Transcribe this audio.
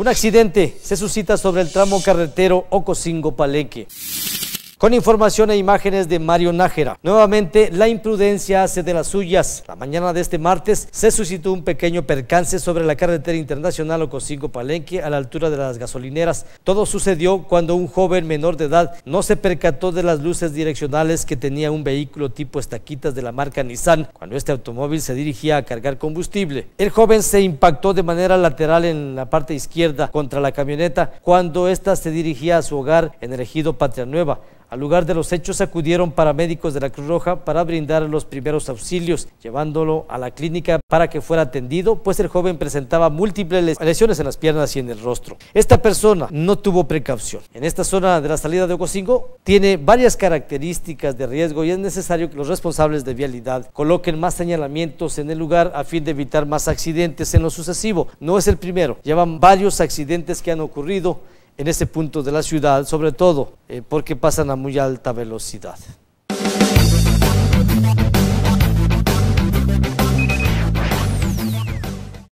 Un accidente se suscita sobre el tramo carretero Ocosingo-Palenque. Con información e imágenes de Mario Nájera. Nuevamente, la imprudencia hace de las suyas. La mañana de este martes se suscitó un pequeño percance sobre la carretera internacional Ocosingo-Palenque a la altura de las gasolineras. Todo sucedió cuando un joven menor de edad no se percató de las luces direccionales que tenía un vehículo tipo estaquitas de la marca Nissan cuando este automóvil se dirigía a cargar combustible. El joven se impactó de manera lateral en la parte izquierda contra la camioneta cuando ésta se dirigía a su hogar en el ejido Patria Nueva. Al lugar de los hechos acudieron paramédicos de la Cruz Roja para brindar los primeros auxilios, llevándolo a la clínica para que fuera atendido, pues el joven presentaba múltiples lesiones en las piernas y en el rostro. Esta persona no tuvo precaución. En esta zona de la salida de Ocosingo tiene varias características de riesgo y es necesario que los responsables de vialidad coloquen más señalamientos en el lugar a fin de evitar más accidentes en lo sucesivo. No es el primero, llevan varios accidentes que han ocurrido en ese punto de la ciudad, sobre todo eh, porque pasan a muy alta velocidad.